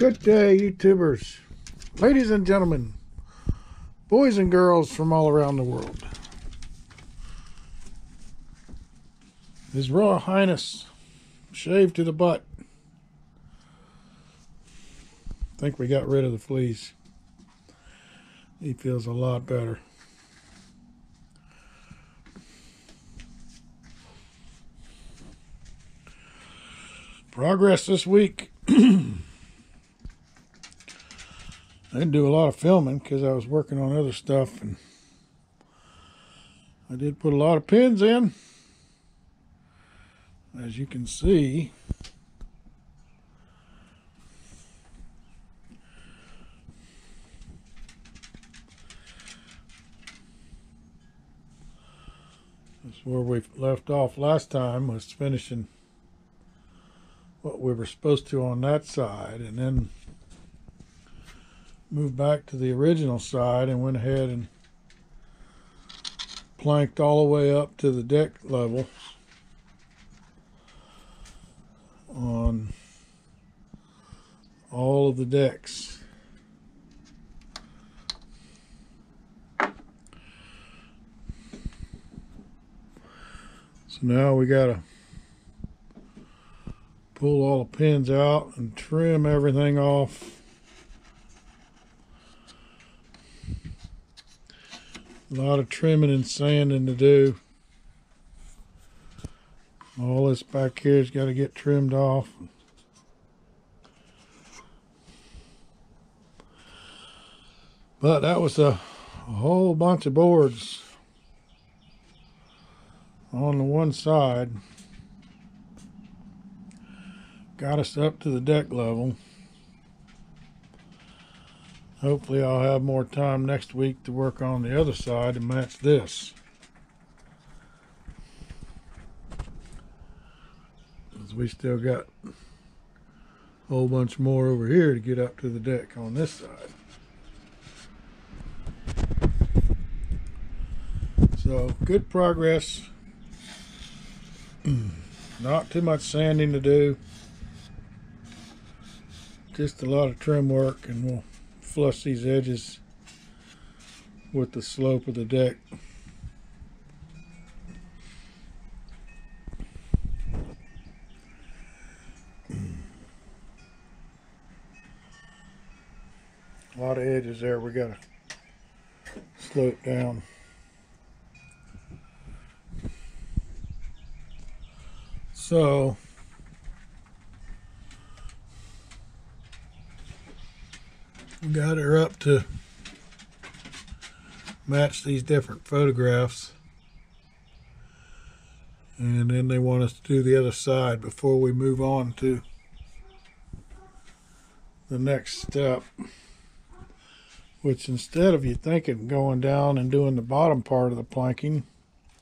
Good day, YouTubers, ladies and gentlemen, boys and girls from all around the world. His Royal Highness, shaved to the butt. I think we got rid of the fleas. He feels a lot better. Progress this week. Didn't do a lot of filming because I was working on other stuff and I did put a lot of pins in. As you can see That's where we left off last time was finishing what we were supposed to on that side and then moved back to the original side and went ahead and planked all the way up to the deck level on all of the decks. So now we got to pull all the pins out and trim everything off. A lot of trimming and sanding to do. All this back here's got to get trimmed off. But that was a, a whole bunch of boards on the one side got us up to the deck level. Hopefully I'll have more time next week to work on the other side to match this. We still got a whole bunch more over here to get up to the deck on this side. So good progress. Not too much sanding to do just a lot of trim work and we'll flush these edges with the slope of the deck. A lot of edges there we gotta slope down. So got her up to match these different photographs. And then they want us to do the other side before we move on to the next step which instead of you thinking going down and doing the bottom part of the planking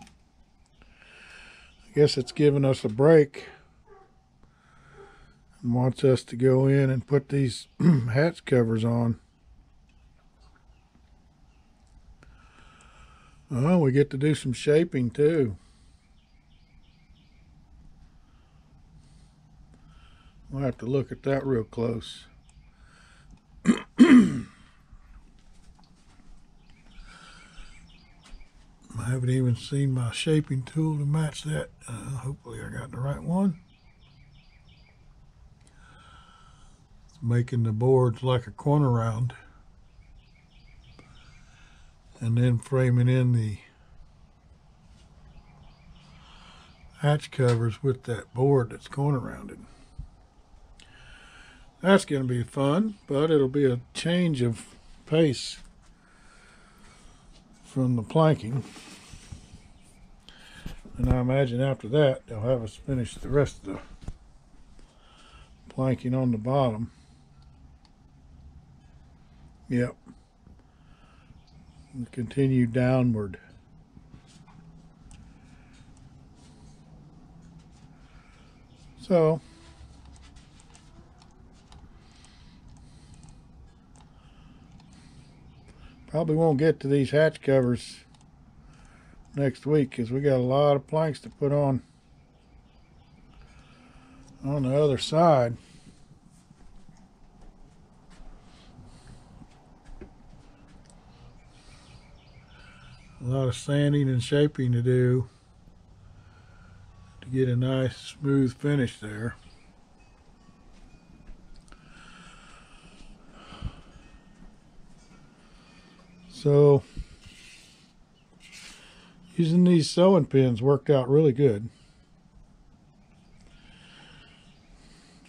I guess it's giving us a break and wants us to go in and put these hatch covers on. Oh, we get to do some shaping too. We'll have to look at that real close. I haven't even seen my shaping tool to match that. Uh, hopefully I got the right one. Making the boards like a corner round and then framing in the hatch covers with that board that's corner rounded. That's going to be fun, but it'll be a change of pace from the planking. And I imagine after that, they'll have us finish the rest of the planking on the bottom. Yep. And continue downward. So, probably won't get to these hatch covers next week because we got a lot of planks to put on on the other side. A lot of sanding and shaping to do to get a nice smooth finish there. So using these sewing pins worked out really good.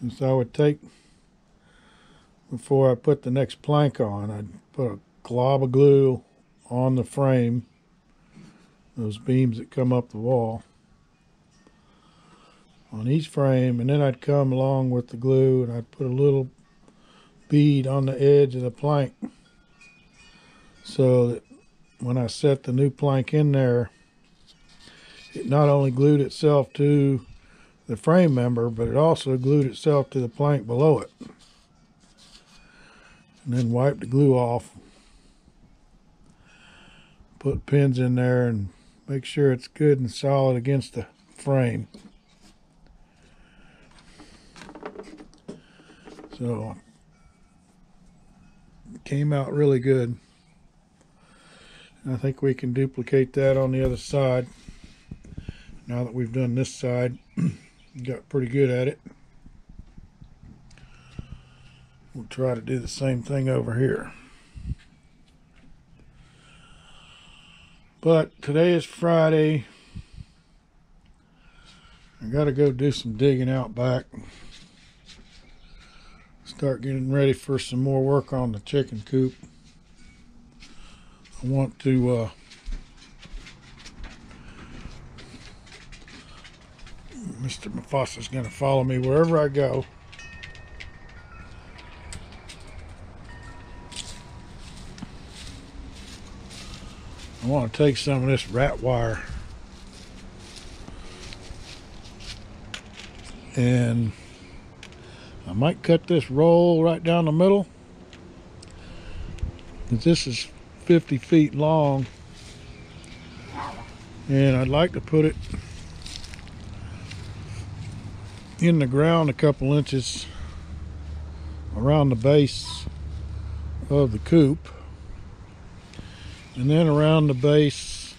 And so I would take before I put the next plank on, I'd put a glob of glue on the frame, those beams that come up the wall on each frame, and then I'd come along with the glue and I'd put a little bead on the edge of the plank so that when I set the new plank in there, it not only glued itself to the frame member, but it also glued itself to the plank below it. And then wipe the glue off. Put pins in there and make sure it's good and solid against the frame. So came out really good. I think we can duplicate that on the other side. Now that we've done this side, got pretty good at it. We'll try to do the same thing over here. But today is Friday. I got to go do some digging out back. Start getting ready for some more work on the chicken coop. I want to uh, Mr. Mufasa going to follow me wherever I go. I want to take some of this rat wire and I might cut this roll right down the middle. This is 50 feet long and I'd like to put it in the ground a couple inches around the base of the coop and then around the base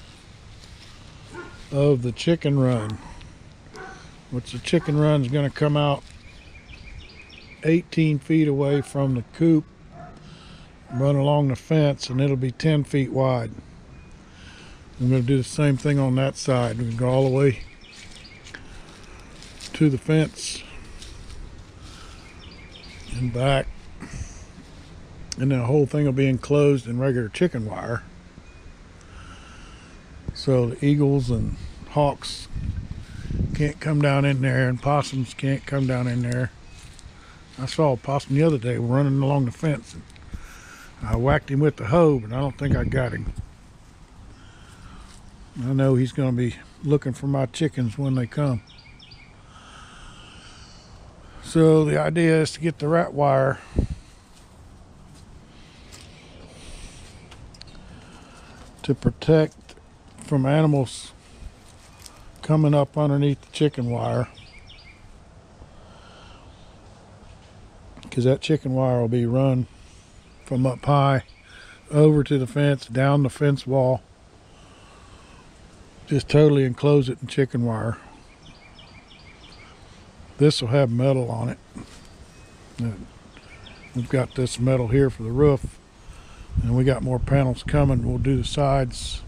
of the chicken run which the chicken run is going to come out 18 feet away from the coop run along the fence and it'll be 10 feet wide. I'm going to do the same thing on that side. We go all the way to the fence and back. And the whole thing will be enclosed in regular chicken wire. So the eagles and hawks can't come down in there and possums can't come down in there. I saw a possum the other day running along the fence. and I whacked him with the hoe, but I don't think I got him. I know he's going to be looking for my chickens when they come. So the idea is to get the rat wire to protect from animals coming up underneath the chicken wire. Because that chicken wire will be run from up high over to the fence, down the fence wall. Just totally enclose it in chicken wire. This will have metal on it. We've got this metal here for the roof. And we got more panels coming. We'll do the sides.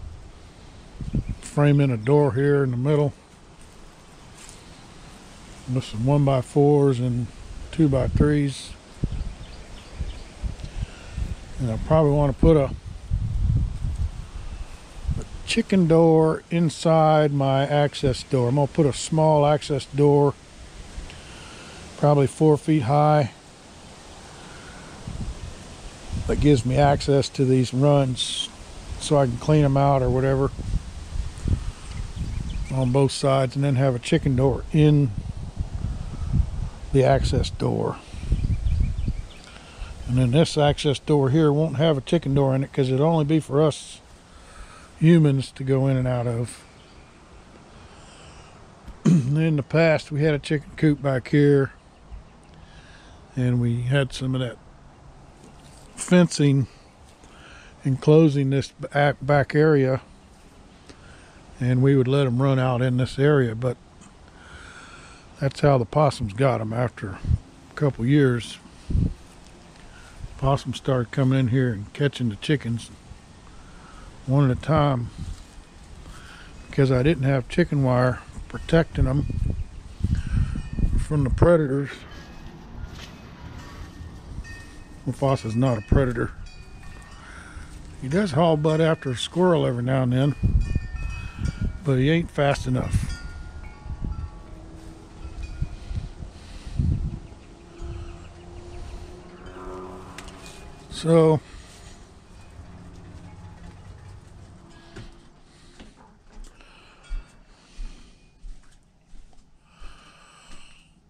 Frame in a door here in the middle. With some one by fours and two by threes. And I probably want to put a, a chicken door inside my access door. I'm to put a small access door, probably four feet high, that gives me access to these runs so I can clean them out or whatever on both sides and then have a chicken door in the access door. And then this access door here won't have a chicken door in it because it'll only be for us humans to go in and out of. in the past, we had a chicken coop back here and we had some of that fencing enclosing this back area and we would let them run out in this area. But that's how the possums got them. After a couple years, possums started coming in here and catching the chickens one at a time because I didn't have chicken wire protecting them from the predators. Well, is not a predator. He does haul butt after a squirrel every now and then, but he ain't fast enough. So,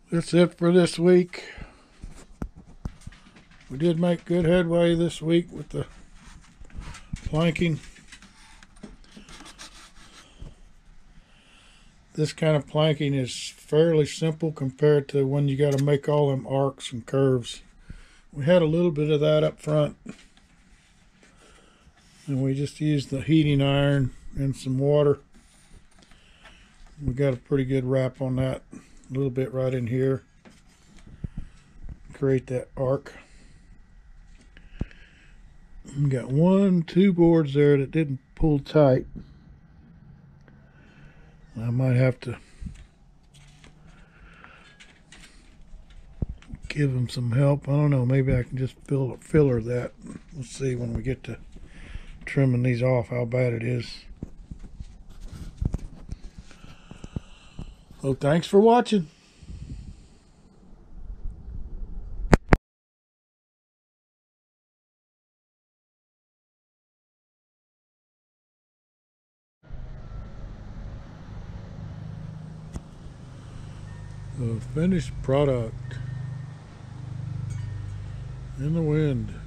that's it for this week. We did make good headway this week with the planking. This kind of planking is fairly simple compared to when you got to make all them arcs and curves. We had a little bit of that up front. And we just used the heating iron and some water. We got a pretty good wrap on that. A little bit right in here. Create that arc. We got one, two boards there that didn't pull tight. I might have to give him some help. I don't know. Maybe I can just fill a filler that. We'll see when we get to trimming these off how bad it is. So thanks for watching. The finished product in the wind.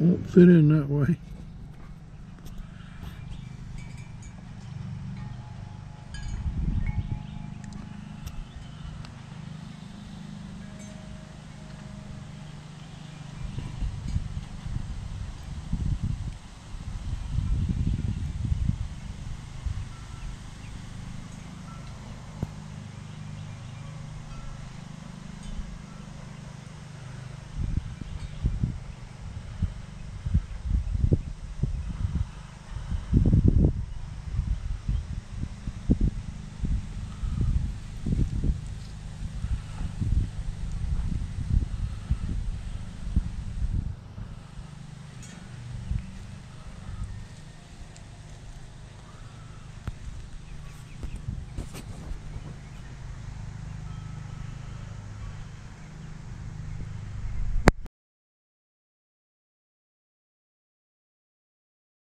won't fit in that way.